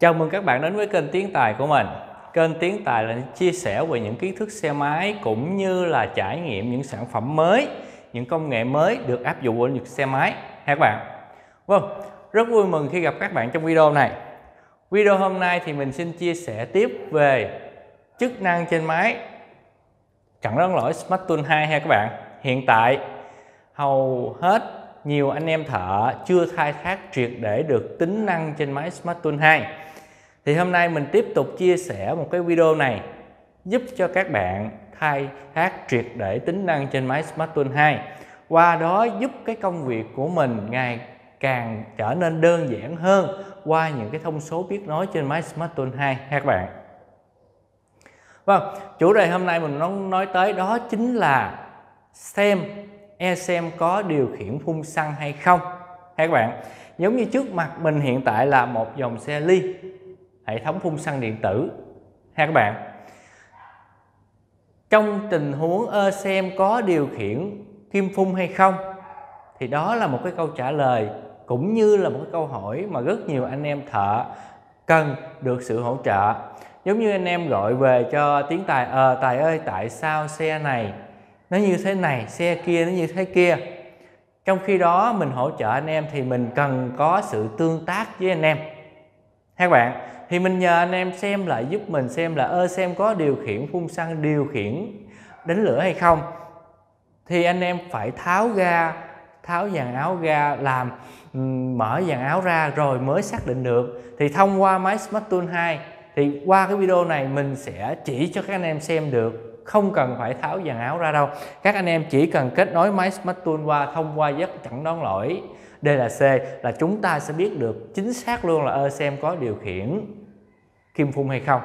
Chào mừng các bạn đến với kênh Tiến Tài của mình. Kênh Tiến Tài là chia sẻ về những kiến thức xe máy cũng như là trải nghiệm những sản phẩm mới, những công nghệ mới được áp dụng vào những xe máy ha các bạn. Vâng, rất vui mừng khi gặp các bạn trong video này. Video hôm nay thì mình xin chia sẻ tiếp về chức năng trên máy chặn đón lỗi Smart Tool 2 ha các bạn. Hiện tại hầu hết nhiều anh em thợ chưa khai thác triệt để được tính năng trên máy Smart Tool 2 thì hôm nay mình tiếp tục chia sẻ một cái video này giúp cho các bạn khai thác triệt để tính năng trên máy Smart Tool 2 qua đó giúp cái công việc của mình ngày càng trở nên đơn giản hơn qua những cái thông số biết nói trên máy Smart Tool 2 các bạn. Vâng, chủ đề hôm nay mình nói tới đó chính là xem eSEM có điều khiển phun xăng hay không. Hay các bạn giống như trước mặt mình hiện tại là một dòng xe ly hệ thống phun xăng điện tử. Ha các bạn trong tình huống eSEM có điều khiển kim phun hay không thì đó là một cái câu trả lời cũng như là một cái câu hỏi mà rất nhiều anh em thợ cần được sự hỗ trợ. Giống như anh em gọi về cho tiếng tài ờ à, tài ơi tại sao xe này nó như thế này, xe kia nó như thế kia. Trong khi đó mình hỗ trợ anh em thì mình cần có sự tương tác với anh em. Các bạn, thì mình nhờ anh em xem lại giúp mình xem là, ơ, xem có điều khiển phun xăng, điều khiển đánh lửa hay không. Thì anh em phải tháo ga, tháo dàn áo ga làm mở dàn áo ra rồi mới xác định được. Thì thông qua máy Smart Tool 2 thì qua cái video này mình sẽ chỉ cho các anh em xem được không cần phải tháo dàn áo ra đâu. Các anh em chỉ cần kết nối máy Smart Tool qua, thông qua giấc chặn đón lỗi. DLC là chúng ta sẽ biết được chính xác luôn là ơ xem có điều khiển kim phun hay không,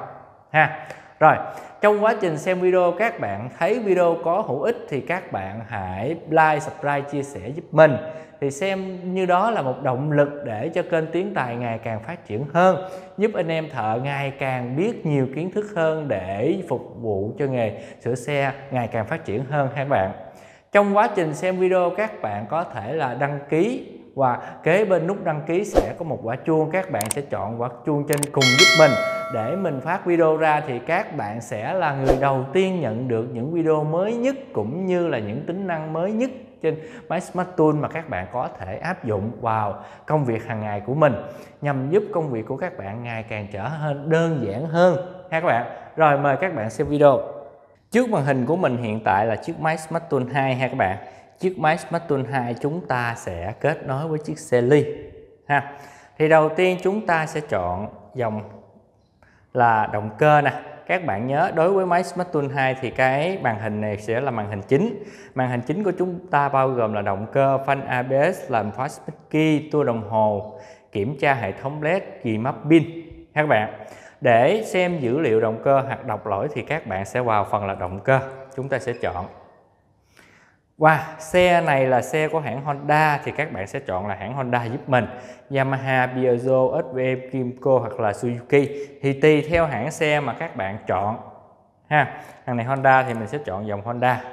ha rồi, trong quá trình xem video, các bạn thấy video có hữu ích thì các bạn hãy like, subscribe, chia sẻ giúp mình. Thì xem như đó là một động lực để cho kênh Tiến Tài ngày càng phát triển hơn, giúp anh em thợ ngày càng biết nhiều kiến thức hơn để phục vụ cho nghề sửa xe ngày càng phát triển hơn các bạn. Trong quá trình xem video, các bạn có thể là đăng ký và kế bên nút đăng ký sẽ có một quả chuông, các bạn sẽ chọn quả chuông trên cùng giúp mình để mình phát video ra thì các bạn sẽ là người đầu tiên nhận được những video mới nhất cũng như là những tính năng mới nhất trên máy Smart Tool mà các bạn có thể áp dụng vào công việc hàng ngày của mình. Nhằm giúp công việc của các bạn ngày càng trở hơn, đơn giản hơn, ha các bạn? Rồi, mời các bạn xem video. Trước màn hình của mình hiện tại là chiếc máy Smart Tool 2 ha các bạn? Chiếc máy Smart Tool 2 chúng ta sẽ kết nối với chiếc xe ly ha? Thì đầu tiên chúng ta sẽ chọn dòng là động cơ nè. Các bạn nhớ, đối với máy Smart Tool 2 thì cái màn hình này sẽ là màn hình chính. Màn hình chính của chúng ta bao gồm là động cơ phanh ABS làm fast key, tua đồng hồ, kiểm tra hệ thống led kỳ map pin. Các bạn, để xem dữ liệu động cơ hoặc đọc lỗi thì các bạn sẽ vào phần là động cơ. Chúng ta sẽ chọn. Wow, xe này là xe của hãng Honda thì các bạn sẽ chọn là hãng Honda giúp mình. Yamaha, Piaggio, SVM, Kimco hoặc là Suzuki. Thì tùy theo hãng xe mà các bạn chọn ha. Hàng này Honda thì mình sẽ chọn dòng Honda.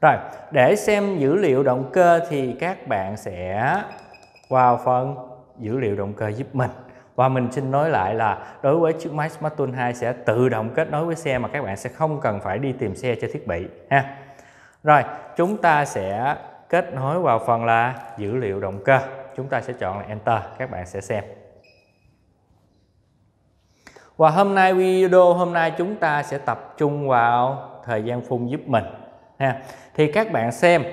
Rồi để xem dữ liệu động cơ thì các bạn sẽ vào phần dữ liệu động cơ giúp mình. Và mình xin nói lại là đối với chiếc máy Smart Tool 2 sẽ tự động kết nối với xe mà các bạn sẽ không cần phải đi tìm xe cho thiết bị ha rồi, chúng ta sẽ kết nối vào phần là dữ liệu động cơ. Chúng ta sẽ chọn là Enter, các bạn sẽ xem. Và hôm nay video hôm nay chúng ta sẽ tập trung vào thời gian phun giúp mình, ha. Thì các bạn xem,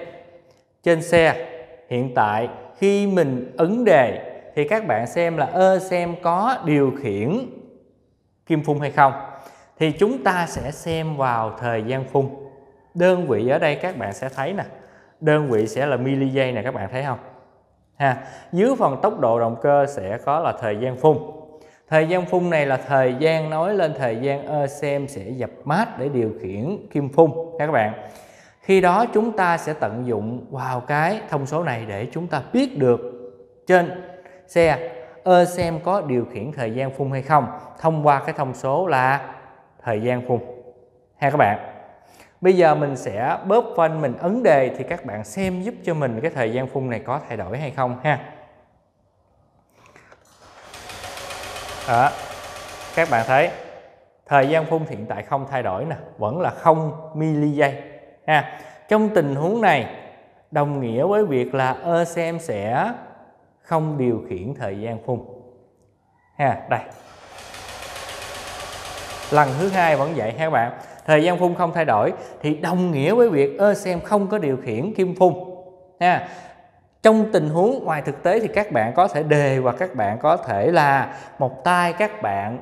trên xe hiện tại khi mình ấn đề thì các bạn xem là ơ xem có điều khiển kim phun hay không. Thì chúng ta sẽ xem vào thời gian phun đơn vị ở đây các bạn sẽ thấy nè. Đơn vị sẽ là mili giây nè, các bạn thấy không? Ha. Dưới phần tốc độ động cơ sẽ có là thời gian phun. Thời gian phun này là thời gian nói lên thời gian ơ xem sẽ dập mát để điều khiển kim phun các bạn. Khi đó chúng ta sẽ tận dụng vào cái thông số này để chúng ta biết được trên xe ơ xem có điều khiển thời gian phun hay không thông qua cái thông số là thời gian phun, ha các bạn bây giờ mình sẽ bóp phanh, mình ấn đề thì các bạn xem giúp cho mình cái thời gian phun này có thay đổi hay không ha. Đó. Các bạn thấy, thời gian phun hiện tại không thay đổi nè, vẫn là 0 mili giây ha. Trong tình huống này, đồng nghĩa với việc là ECM sẽ không điều khiển thời gian phun ha. Đây. Lần thứ hai vẫn vậy ha các bạn thời gian phun không thay đổi thì đồng nghĩa với việc ECM không có điều khiển kim phun, ha. Trong tình huống ngoài thực tế thì các bạn có thể đề hoặc các bạn có thể là một tay các bạn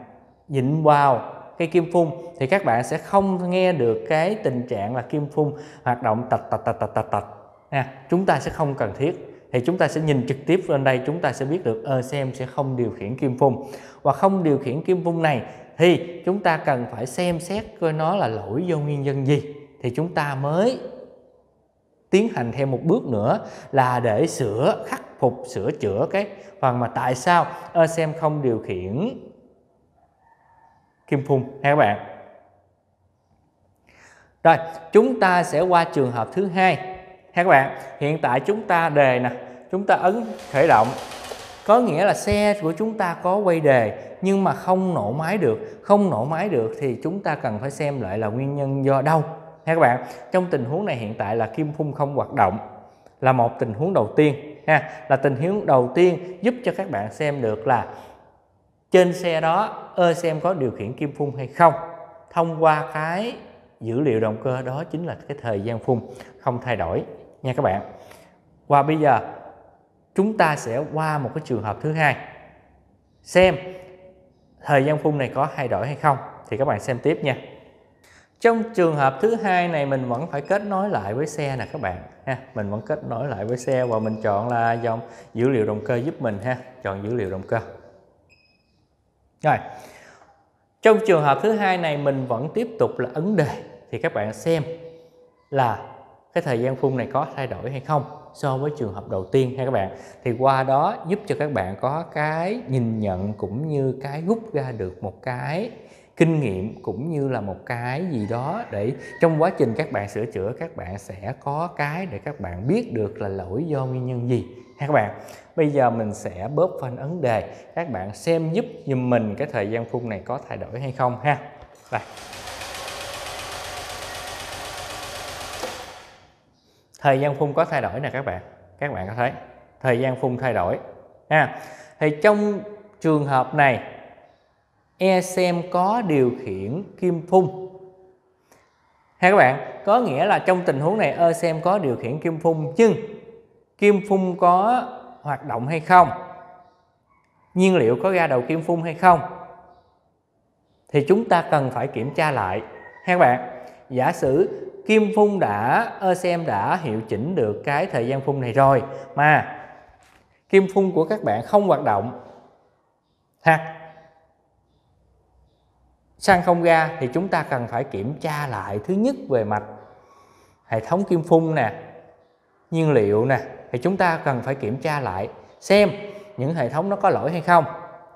nhịn vào cây kim phun thì các bạn sẽ không nghe được cái tình trạng là kim phun hoạt động tạch tạch tạch tạch tạch tạch, nha. Chúng ta sẽ không cần thiết thì chúng ta sẽ nhìn trực tiếp lên đây, chúng ta sẽ biết được ơ xem sẽ không điều khiển kim phun. Và không điều khiển kim phun này thì chúng ta cần phải xem xét coi nó là lỗi do nguyên nhân gì. Thì chúng ta mới tiến hành thêm một bước nữa là để sửa, khắc phục, sửa chữa cái phần mà tại sao xem không điều khiển kim phun ha các bạn. Rồi, chúng ta sẽ qua trường hợp thứ hai ha các bạn. Hiện tại chúng ta đề nè, chúng ta ấn khởi động có nghĩa là xe của chúng ta có quay đề, nhưng mà không nổ máy được. Không nổ máy được thì chúng ta cần phải xem lại là nguyên nhân do đâu. Ha các bạn, trong tình huống này hiện tại là kim phun không hoạt động là một tình huống đầu tiên, ha, là tình huống đầu tiên giúp cho các bạn xem được là trên xe đó, ơ, xem có điều khiển kim phun hay không. Thông qua cái dữ liệu động cơ đó chính là cái thời gian phun, không thay đổi. Nha các bạn và bây giờ chúng ta sẽ qua một cái trường hợp thứ hai. Xem thời gian phun này có thay đổi hay không, thì các bạn xem tiếp nha. Trong trường hợp thứ hai này, mình vẫn phải kết nối lại với xe nè các bạn, ha. Mình vẫn kết nối lại với xe và mình chọn là dòng dữ liệu động cơ giúp mình, ha. Chọn dữ liệu động cơ. Rồi, trong trường hợp thứ hai này, mình vẫn tiếp tục là ấn đề, thì các bạn xem là cái thời gian phun này có thay đổi hay không so với trường hợp đầu tiên ha các bạn. Thì qua đó giúp cho các bạn có cái nhìn nhận cũng như cái rút ra được một cái kinh nghiệm cũng như là một cái gì đó để trong quá trình các bạn sửa chữa, các bạn sẽ có cái để các bạn biết được là lỗi do nguyên nhân gì ha các bạn. Bây giờ mình sẽ bóp phanh ấn đề. Các bạn xem giúp giùm mình cái thời gian phun này có thay đổi hay không ha. Đây thời gian phun có thay đổi nè các bạn. Các bạn có thấy? Thời gian phun thay đổi. Ha. Thì trong trường hợp này ESM có điều khiển kim phun. Ha các bạn, có nghĩa là trong tình huống này ESM có điều khiển kim phun, nhưng kim phun có hoạt động hay không? Nhiên liệu có ra đầu kim phun hay không? Thì chúng ta cần phải kiểm tra lại. Ha các bạn, giả sử kim phun đã ECM đã hiệu chỉnh được cái thời gian phun này rồi. Mà, kim phun của các bạn không hoạt động. Ha. Xăng không ra thì chúng ta cần phải kiểm tra lại thứ nhất về mặt hệ thống kim phun nè, nhiên liệu nè, thì chúng ta cần phải kiểm tra lại xem những hệ thống nó có lỗi hay không.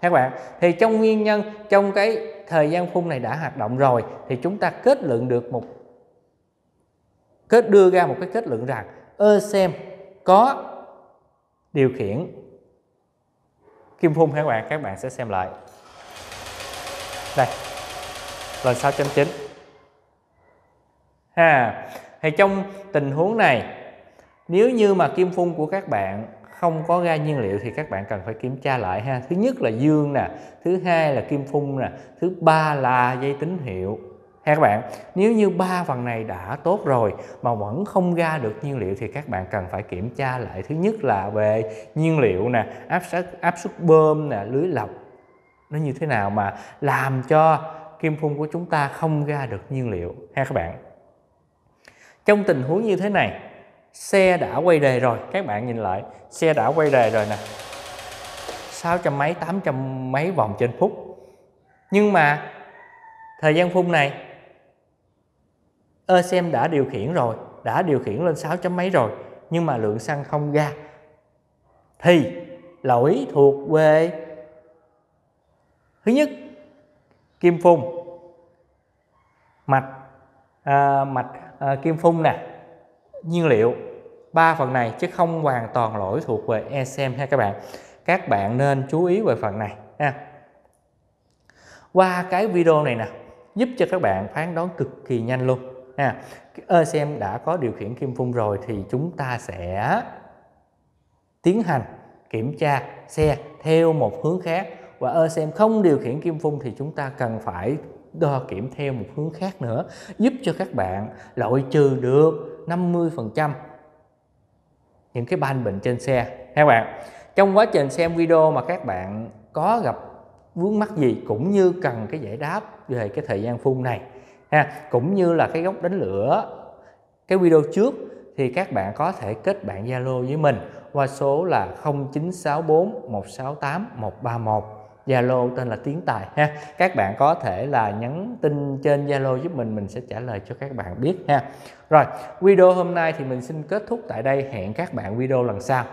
Các bạn, thì trong nguyên nhân, trong cái thời gian phun này đã hoạt động rồi thì chúng ta kết luận được một kết đưa ra một cái kết luận rằng, ơ, xem, có điều khiển. Kim phun các bạn các bạn sẽ xem lại. Đây lần 6.9 ha, thì trong tình huống này, nếu như mà kim phun của các bạn không có ga nhiên liệu thì các bạn cần phải kiểm tra lại ha. Thứ nhất là dương nè, thứ hai là kim phun nè, thứ ba là dây tín hiệu ha các bạn, nếu như ba phần này đã tốt rồi mà vẫn không ra được nhiên liệu thì các bạn cần phải kiểm tra lại. Thứ nhất là về nhiên liệu nè, áp suất áp suất bơm nè, lưới lọc nó như thế nào mà làm cho kim phun của chúng ta không ra được nhiên liệu. Ha các bạn, trong tình huống như thế này, xe đã quay đề rồi. Các bạn nhìn lại, xe đã quay đề rồi nè. 600 mấy 800 mấy vòng trên phút. Nhưng mà thời gian phun này ơ xem đã điều khiển rồi đã điều khiển lên 6 chấm mấy rồi nhưng mà lượng xăng không ra. Thì lỗi thuộc về thứ nhất kim phun. Mạch à, mạch à, kim phun nè nhiên liệu ba phần này chứ không hoàn toàn lỗi thuộc về ECM ha các bạn. Các bạn nên chú ý về phần này ha qua cái video này nè giúp cho các bạn phán đoán cực kỳ nhanh luôn ha. ECM đã có điều khiển kim phun rồi thì chúng ta sẽ tiến hành kiểm tra xe theo một hướng khác. Và xem không điều khiển kim phun thì chúng ta cần phải đo kiểm theo một hướng khác nữa, giúp cho các bạn loại trừ được 50% những cái ban bệnh trên xe các bạn? Trong quá trình xem video mà các bạn có gặp vướng mắc gì cũng như cần cái giải đáp về cái thời gian phun này ha cũng như là cái góc đánh lửa cái video trước thì các bạn có thể kết bạn Zalo với mình qua số là 0964 168 131 Zalo tên là Tiến Tài ha. Các bạn có thể là nhắn tin trên Zalo giúp mình mình sẽ trả lời cho các bạn biết ha. Rồi, video hôm nay thì mình xin kết thúc tại đây. Hẹn các bạn video lần sau.